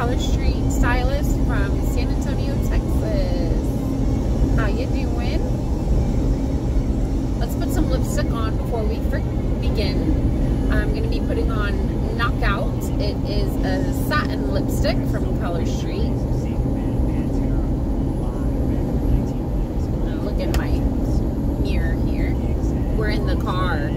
Color Street stylist from San Antonio, Texas. How you doing? Let's put some lipstick on before we begin. I'm going to be putting on Knockout. It is a satin lipstick from Color Street. Look at my mirror here. We're in the car.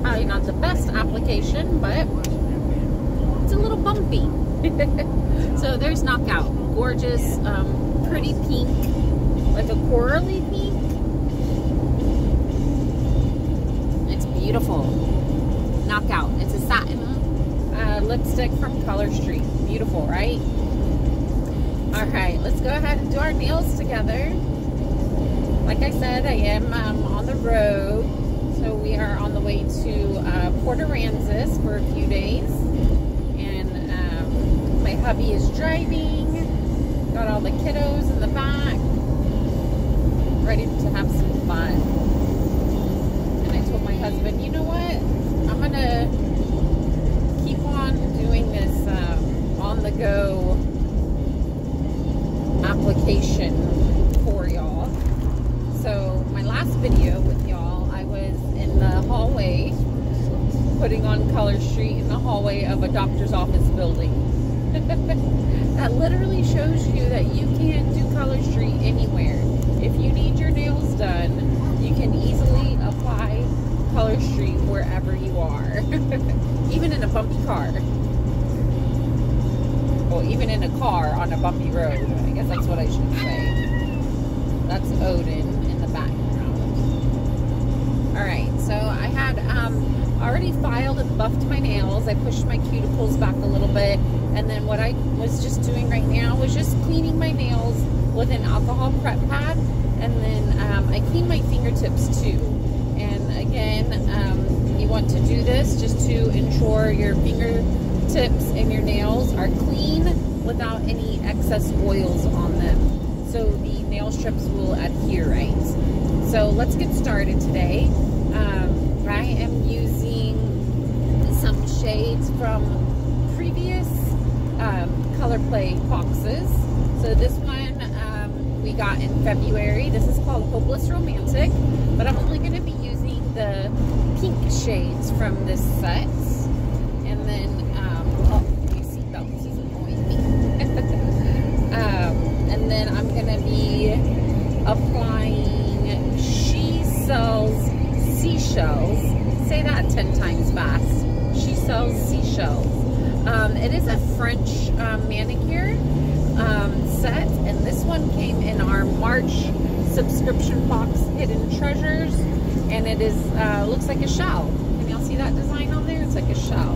Probably not the best application, but it's a little bumpy. so there's Knockout. Gorgeous, um, pretty pink, like a corally pink. It's beautiful. Knockout. It's a satin uh, lipstick from Color Street. Beautiful, right? All right, let's go ahead and do our nails together. Like I said, I am um, on the road. Are on the way to uh, Port Aransas for a few days. And um, my hubby is driving. Got all the kiddos in the back. Ready to have some fun. And I told my husband, you know what? I'm going to keep on doing this um, on the go application for y'all. So my last video Color Street in the hallway of a doctor's office building. that literally shows you that you can do Color Street anywhere. If you need your nails done, you can easily apply Color Street wherever you are. even in a bumpy car. Well, even in a car on a bumpy road. I guess that's what I should say. That's Odin in the background. Alright, so I had um, already filed and buffed my nails. I pushed my cuticles back a little bit. And then what I was just doing right now was just cleaning my nails with an alcohol prep pad. And then um, I clean my fingertips too. And again, um, you want to do this just to ensure your fingertips and your nails are clean without any excess oils on them. So the nail strips will adhere right. So let's get started today. Um, I am using shades from previous um, Color Play boxes. So this one um, we got in February. This is called Hopeless Romantic, but I'm only going to be using the pink shades from this set. And then, um, oh, my seatbelt, he's annoying me. um, and then I'm going to be applying She Sells Seashells. Say that 10 times fast. Sells Seashells. Um, it is a French um, manicure um, set, and this one came in our March subscription box, Hidden Treasures, and it is uh, looks like a shell. Can y'all see that design on there? It's like a shell.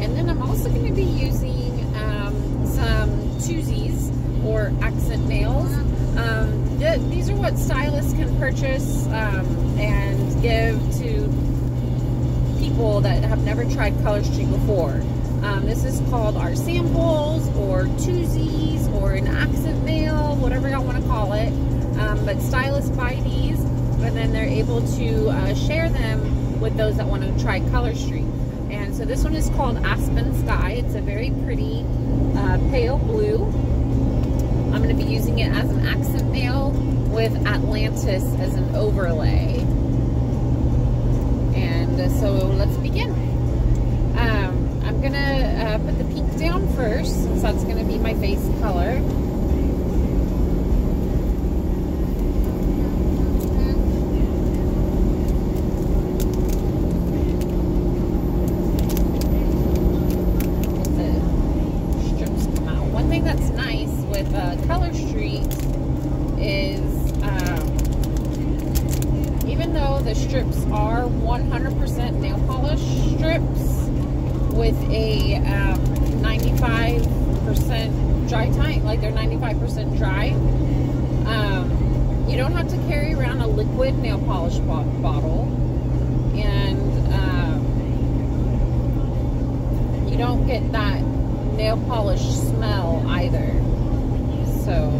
And then I'm also going to be using um, some twosies or accent nails. Um, th these are what stylists can purchase um, and give to people that have never tried Color Street before. Um, this is called our samples or twosies or an accent nail, whatever y'all want to call it. Um, but stylists buy these and then they're able to uh, share them with those that want to try Color Street. And so this one is called Aspen Sky. It's a very pretty uh, pale blue. I'm going to be using it as an accent nail with Atlantis as an overlay. And uh, so let's begin. Um, I'm to uh, put the pink down first since that's to be my face color. with a um, 95% dry tank, like they're 95% dry. Um, you don't have to carry around a liquid nail polish bo bottle, and um, you don't get that nail polish smell either. So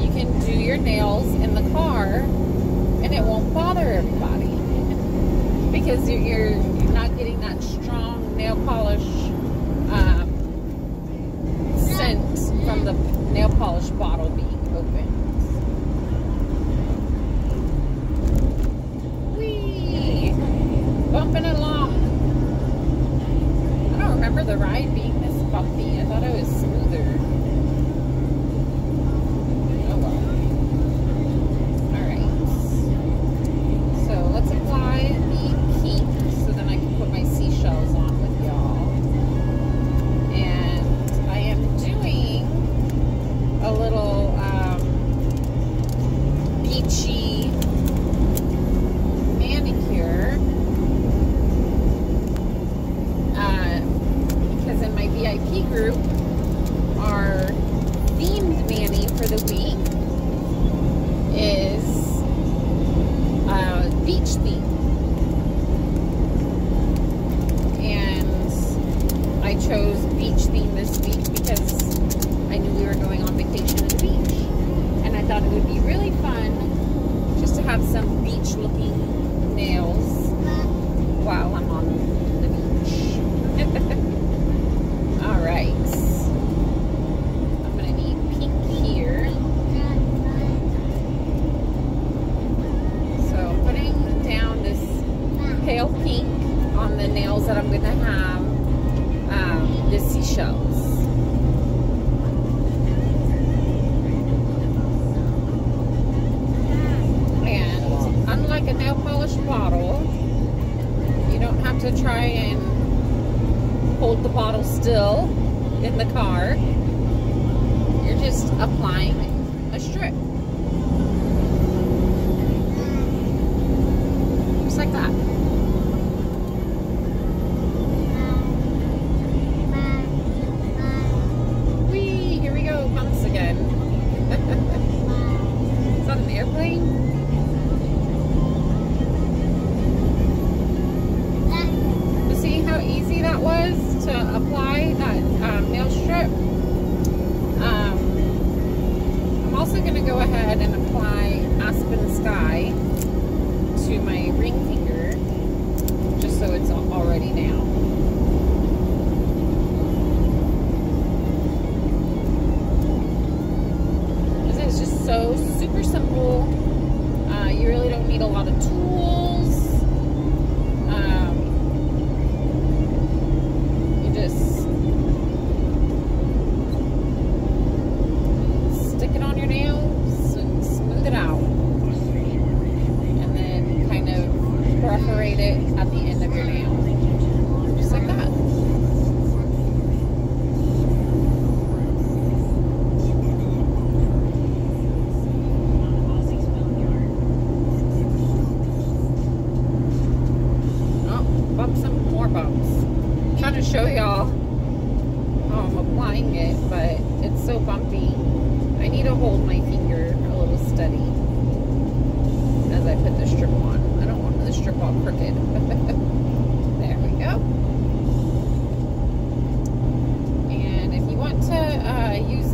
you can do your nails in the car, and it won't bother everybody because you're, you're not getting that nail polish um, scent from the nail polish bottle being open. Whee! Bumping along. I don't remember the ride being this bumpy. I thought it was thought it would be really fun just to have some beach looking nails.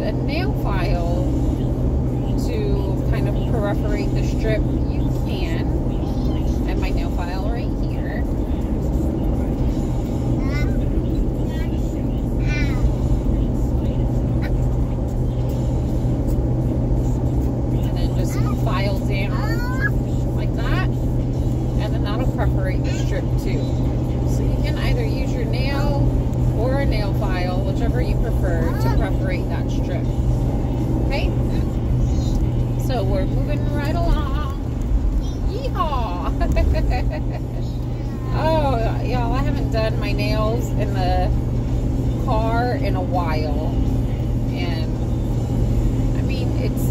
a nail file to kind of perforate the strip, you can.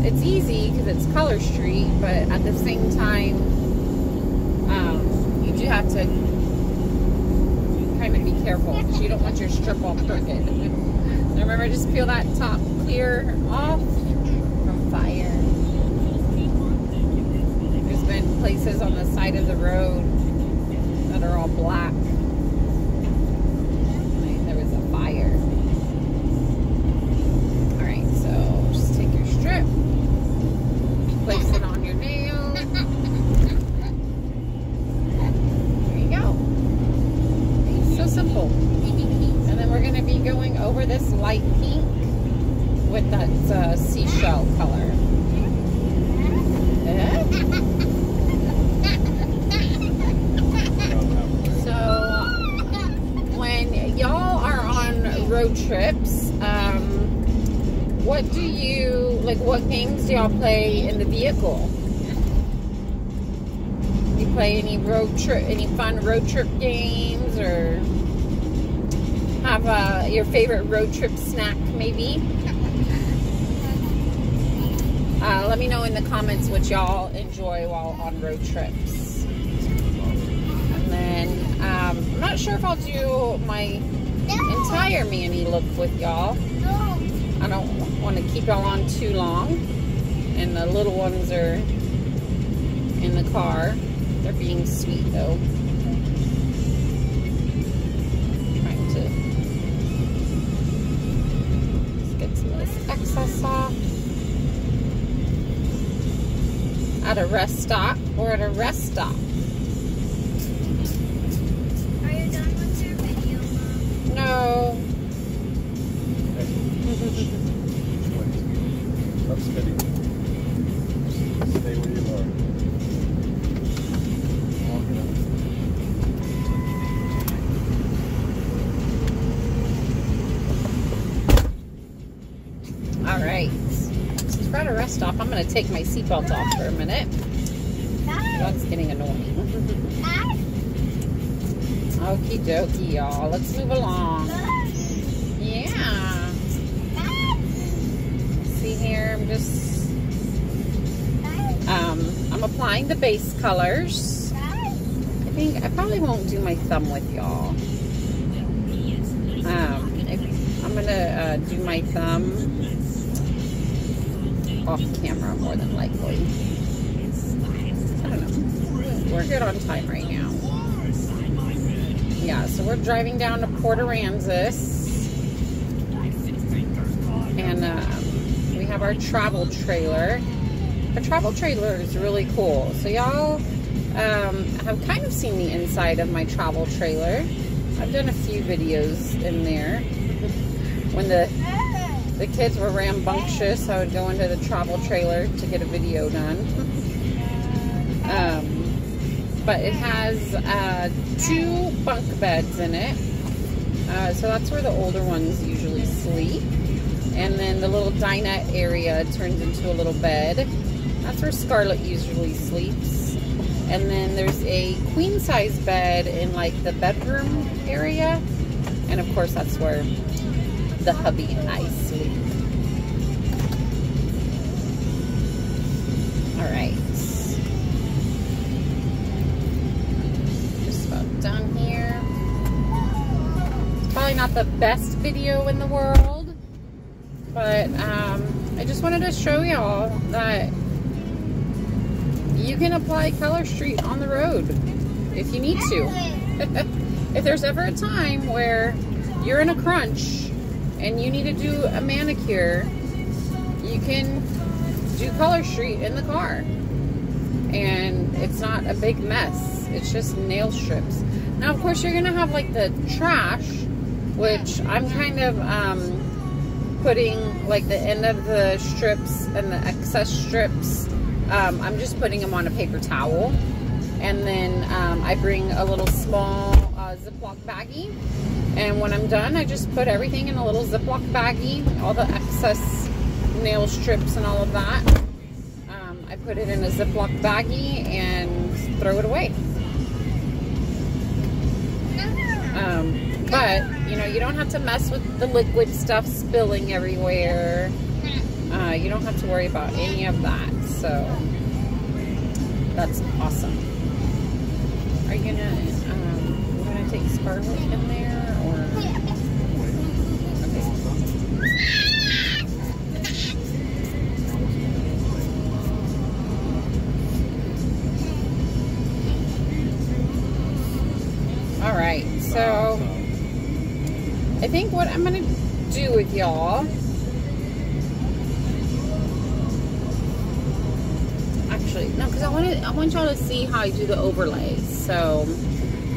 it's easy because it's Color Street, but at the same time, um, you do have to kind of be careful because you don't want your strip all crooked. Remember, just peel that top clear off from fire. There's been places on the side of the road that are all black. Trips, um, what do you, like what games do y'all play in the vehicle? Do you play any road trip, any fun road trip games or have uh, your favorite road trip snack maybe? Uh, let me know in the comments what y'all enjoy while on road trips. And then um, I'm not sure if I'll do my entire mani look with y'all. I don't want to keep y'all on too long. And the little ones are in the car. They're being sweet though. Trying to get some of this excess off. At a rest stop. We're at a rest stop. Seatbelt off for a minute. That's getting annoying. Okie dokie, y'all. Let's move along. Yeah. See here, I'm just, um, I'm applying the base colors. I think I probably won't do my thumb with y'all. Um, I'm gonna uh, do my thumb off camera more than likely. I don't know. We're good on time right now. Yeah, so we're driving down to Port Aransas. And um, we have our travel trailer. Our travel trailer is really cool. So y'all um, have kind of seen the inside of my travel trailer. I've done a few videos in there. when the the kids were rambunctious, I would go into the travel trailer to get a video done. um, but it has uh, two bunk beds in it. Uh, so that's where the older ones usually sleep. And then the little dinette area turns into a little bed. That's where Scarlett usually sleeps. And then there's a queen size bed in like the bedroom area. And of course, that's where the hubby and I sleep. All right. Just about done here. It's probably not the best video in the world, but um, I just wanted to show y'all that you can apply Color Street on the road if you need to. if there's ever a time where you're in a crunch and you need to do a manicure, you can do Color Street in the car. And it's not a big mess. It's just nail strips. Now, of course, you're going to have like the trash, which I'm kind of um, putting like the end of the strips and the excess strips. Um, I'm just putting them on a paper towel. And then um, I bring a little small uh, Ziploc baggie. And when I'm done, I just put everything in a little Ziploc baggie, all the excess nail strips and all of that. Um, I put it in a Ziploc baggie and throw it away. Um, but, you know, you don't have to mess with the liquid stuff spilling everywhere. Uh, you don't have to worry about any of that. So, that's awesome. Are you gonna, um, you gonna take Scarlett in there or? Okay. So I think what I'm gonna do with y'all. Actually, no, because I want to. I want y'all to see how I do the overlays. So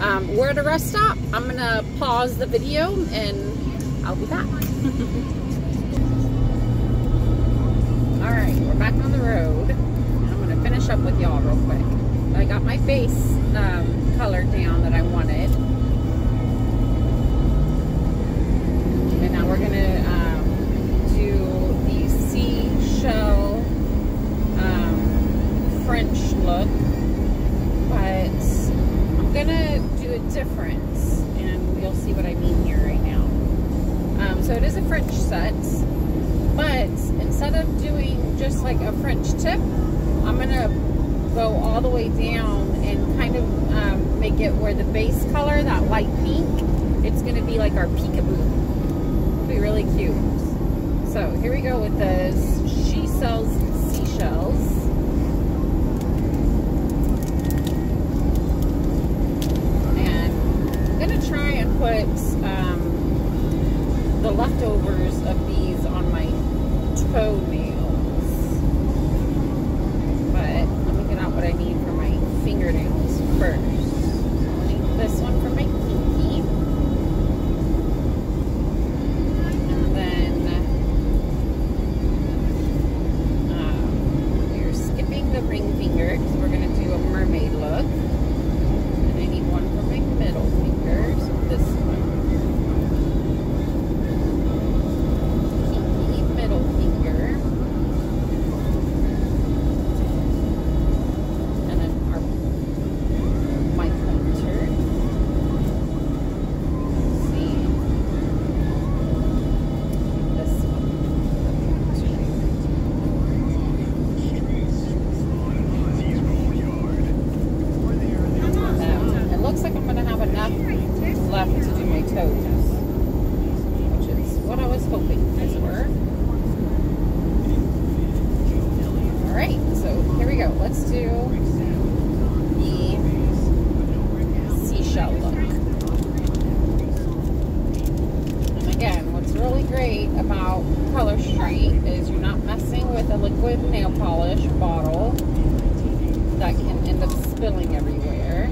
um, we're at a rest stop. I'm gonna pause the video and I'll be back. All right, we're back on the road. I'm gonna finish up with y'all real quick. I got my base um, color down that I wanted. And now we're gonna um, do the seashell um, French look. But I'm gonna do a difference, And you'll see what I mean here right now. Um, so it is a French set. But instead of doing just like a French tip, I'm gonna go all the way down and kind of um, make it where the base color, that light pink, it's gonna be like our peekaboo. Really cute. So here we go with the She Sells Seashells. And I'm gonna try and put um, the leftovers of these on my toenails. But let me get out what I need for my fingernails first. I'll need this one for my pinky. And then um, we're skipping the ring finger because we're going to do a mermaid look. And I need one for my middle finger, so this one. Pinky, middle finger. And then our my pointer. Let's see. This one. Um, it looks like I'm gonna have enough left to do my toes. Which is what I was hoping these were. Alright, so here we go. Let's do the seashell look. And again, what's really great about Color Street is you're not messing with a liquid nail polish bottle that can end up spilling everywhere.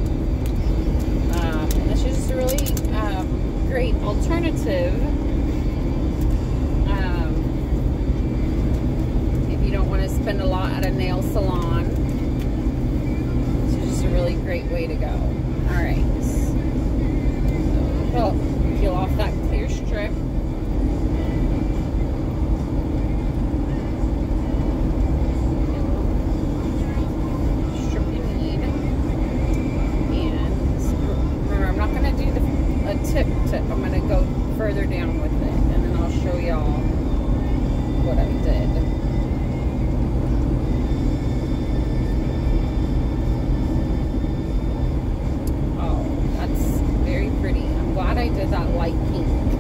Um, and this is just a really um, great alternative um, if you don't want to spend a lot at a nail salon. This is just a really great way to go. All right. So, well, peel off that clear strip. Strip you need. And remember, I'm not going to do the, a tip tip. I'm going to go further down with it. And then I'll show y'all what I did. Oh, that's very pretty. I'm I light pink.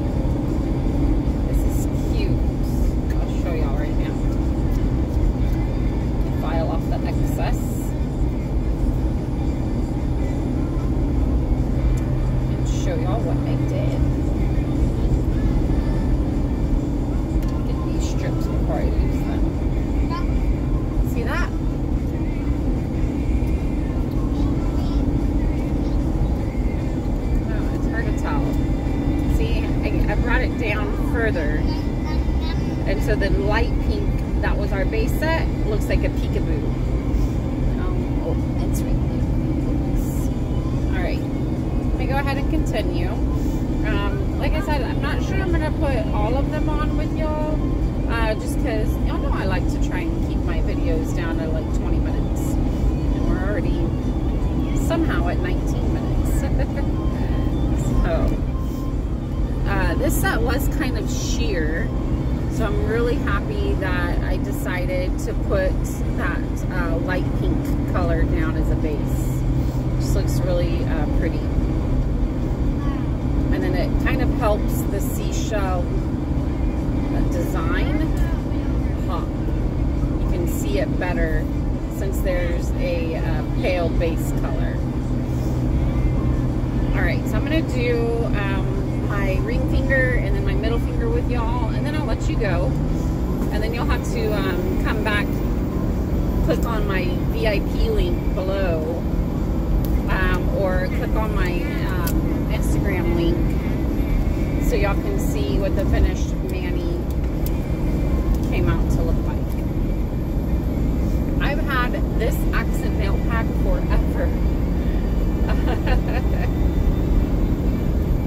Set was kind of sheer, so I'm really happy that I decided to put that uh, light pink color down as a base. Just looks really uh, pretty. And then it kind of helps the seashell design pop. You can see it better since there's a uh, pale base color. Alright, so I'm to do um, my ring finger and then my middle finger with y'all, and then I'll let you go. And then you'll have to um, come back, click on my VIP link below, um, or click on my um, Instagram link so y'all can see what the finished mani came out to look like. I've had this accent nail pack forever.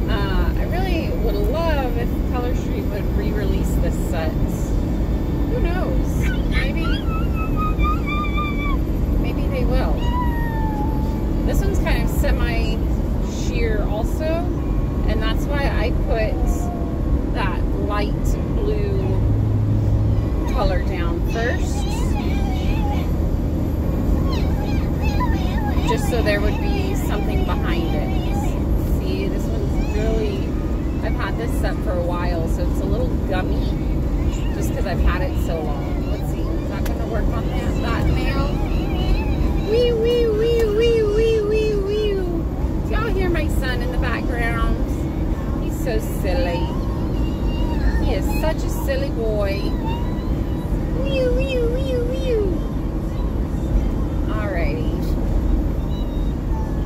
uh, I really would love if Would re-release this set. Who knows? Maybe, maybe they will. This one's kind of semi-sheer also, and that's why I put that light blue color down first. Just so there would be something behind it. See, this one's really, I've had this set for a while, so it's a little gummy, just because I've had it so long. Let's see, is that going to work on that, that nail? Wee, wee, wee, wee, wee, wee, wee. Do y'all hear my son in the background? He's so silly. He is such a silly boy. Wee, wee, wee, wee. Alrighty.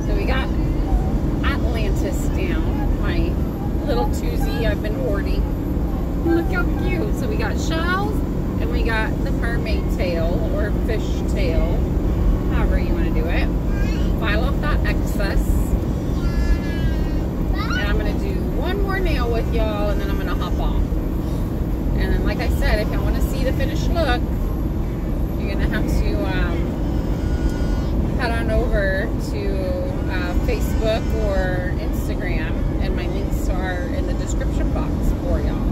So we got Atlantis down, my little twosie I've been hoarding. Look how cute. So we got shells and we got the mermaid tail or fish tail, however you want to do it. File off that excess. And I'm going to do one more nail with y'all and then I'm going to hop off. And then, like I said, if you want to see the finished look, you're going to have to um, head on over to uh, Facebook or Instagram, are in the description box for y'all.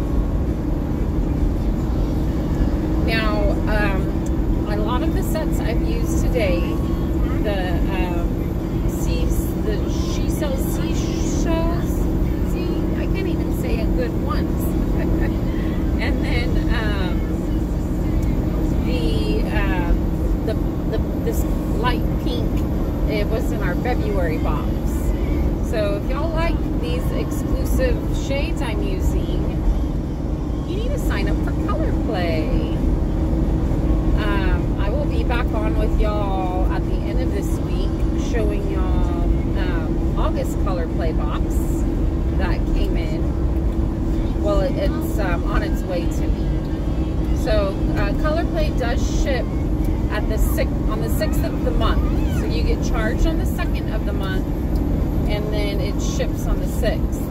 Now, um, a lot of the sets I've used today, the um, seas, the she sells seashells. See, I can't even say a good once. and then um, the, um, the the this light pink. It was in our February box. So if y'all like these exclusive shades I'm using, you need to sign up for Color Play. Um, I will be back on with y'all at the end of this week, showing y'all um, August Color Play box that came in. Well, it, it's um, on its way to me. So uh, Color Play does ship at the six on the sixth of the month. So you get charged on the second of the month, and then it ships on the sixth.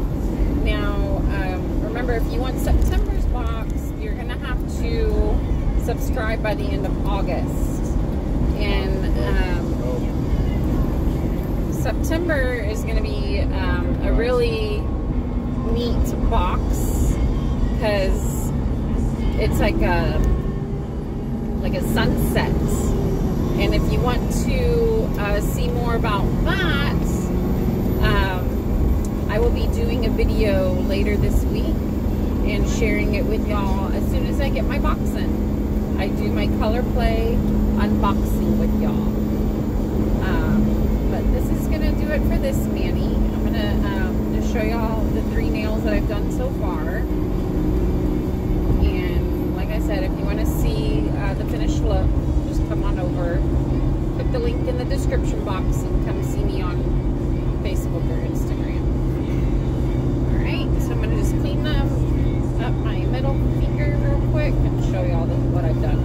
Now, um, remember, if you want September's box, you're gonna have to subscribe by the end of August. And um, September is gonna be um, a really neat box because it's like a like a sunset. And if you want to uh, see more about that, I will be doing a video later this week and sharing it with y'all as soon as I get my box in. I do my color play unboxing with y'all. Um, but this is going to do it for this mani. I'm going to um, just show y'all the three nails that I've done so far. And like I said, if you want to see uh, the finished look, just come on over. Click the link in the description box and come see me on Facebook or Instagram. Alright, so I'm going to just clean up, up my middle finger real quick and show y'all the, what I've done.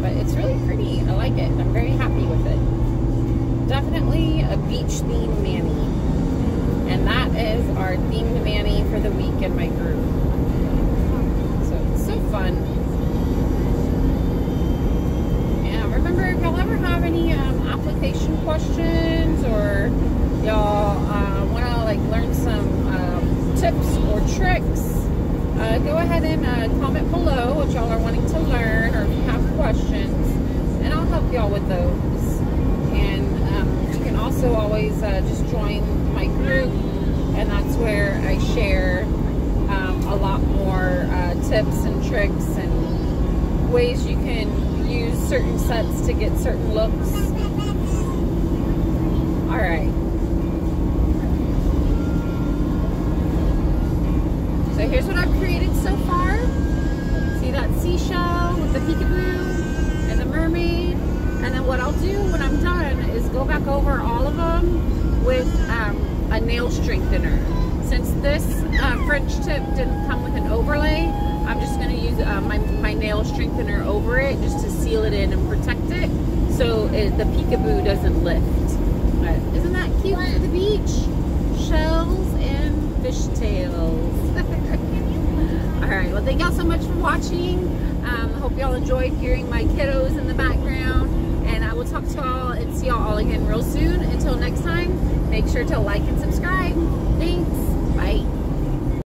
But it's really pretty. I like it. I'm very happy with it. Definitely a beach themed mani. And that is our themed mani for the week in my group. So it's so fun. Yeah, remember if y'all ever have any um, application questions or y'all uh, want to like learn some um, tips or tricks, uh, go ahead and uh, comment below what y'all are wanting to learn or if you have questions, and I'll help y'all with those. And um, you can also always uh, just join my group, and that's where I share um, a lot more uh, tips and tricks and ways you can use certain sets to get certain looks. All right. So here's what I've created so far. See that seashell with the peekaboo and the mermaid. And then what I'll do when I'm done is go back over all of them with um, a nail strengthener. Since this uh, French tip didn't come with an overlay, I'm just gonna use uh, my, my nail strengthener over it just to seal it in and protect it so it, the peekaboo doesn't lift. But isn't that cute the beach? Shells and fishtails. All right, well thank y'all so much for watching. Um, hope y'all enjoyed hearing my kiddos in the background will talk to y'all and see y'all all again real soon. Until next time, make sure to like and subscribe.